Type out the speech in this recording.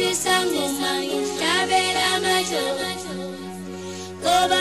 tisango mangi tabera macho koba